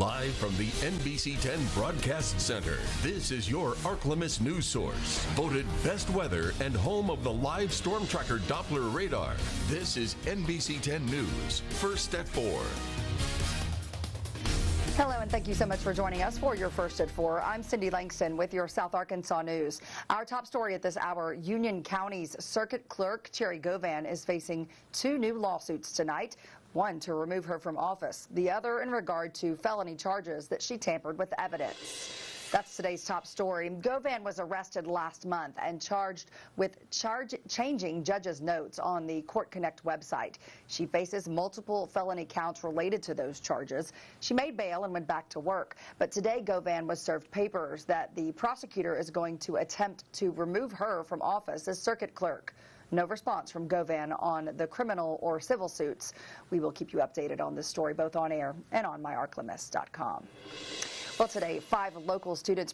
Live from the NBC 10 Broadcast Center, this is your ArkLaMiss news source. Voted best weather and home of the live storm tracker Doppler radar. This is NBC 10 News, first at 4. Hello, and thank you so much for joining us for your first at four. I'm Cindy Langston with your South Arkansas News. Our top story at this hour Union County's circuit clerk, Cherry Govan, is facing two new lawsuits tonight one to remove her from office, the other in regard to felony charges that she tampered with evidence. That's today's top story. Govan was arrested last month and charged with charge changing judges' notes on the Court Connect website. She faces multiple felony counts related to those charges. She made bail and went back to work. But today, Govan was served papers that the prosecutor is going to attempt to remove her from office as circuit clerk. No response from Govan on the criminal or civil suits. We will keep you updated on this story both on air and on myarklamiss.com. Well, today, five local students